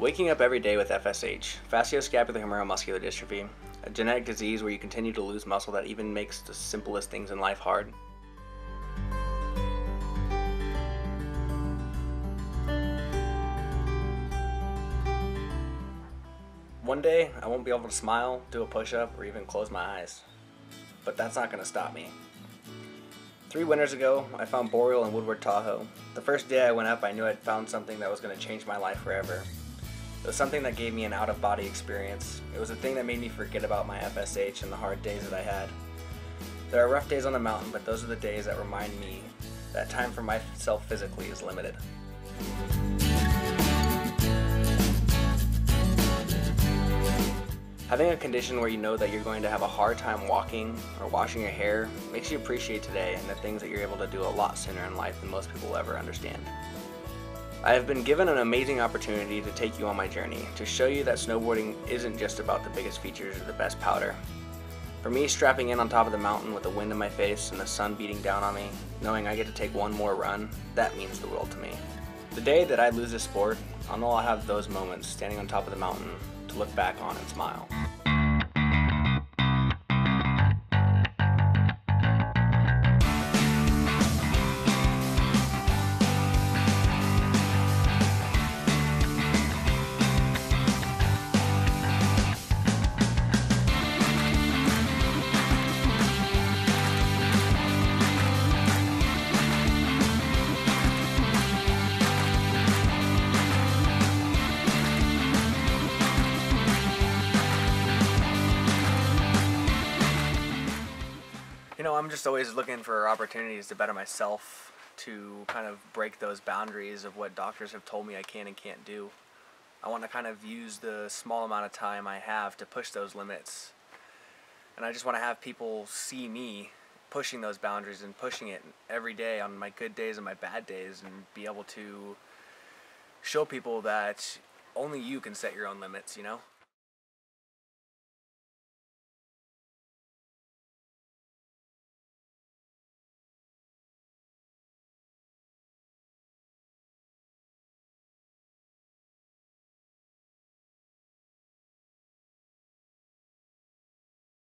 Waking up every day with FSH, facioscapulohumeral muscular dystrophy, a genetic disease where you continue to lose muscle that even makes the simplest things in life hard. One day, I won't be able to smile, do a push up, or even close my eyes. But that's not going to stop me. Three winters ago, I found Boreal in Woodward, Tahoe. The first day I went up, I knew I'd found something that was going to change my life forever. It was something that gave me an out of body experience. It was a thing that made me forget about my FSH and the hard days that I had. There are rough days on the mountain, but those are the days that remind me that time for myself physically is limited. Having a condition where you know that you're going to have a hard time walking or washing your hair makes you appreciate today and the things that you're able to do a lot sooner in life than most people will ever understand. I have been given an amazing opportunity to take you on my journey, to show you that snowboarding isn't just about the biggest features or the best powder. For me, strapping in on top of the mountain with the wind in my face and the sun beating down on me, knowing I get to take one more run, that means the world to me. The day that I lose this sport, I'll know I'll have those moments standing on top of the mountain to look back on and smile. I'm just always looking for opportunities to better myself, to kind of break those boundaries of what doctors have told me I can and can't do. I want to kind of use the small amount of time I have to push those limits. And I just want to have people see me pushing those boundaries and pushing it every day on my good days and my bad days and be able to show people that only you can set your own limits, you know?